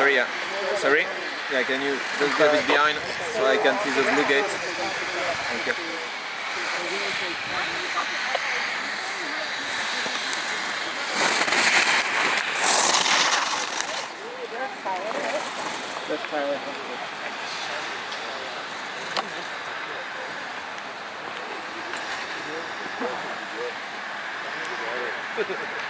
sorry, yeah. Sorry. Yeah, can you just go it behind so I can see the blue gate? Okay. That's Tyler.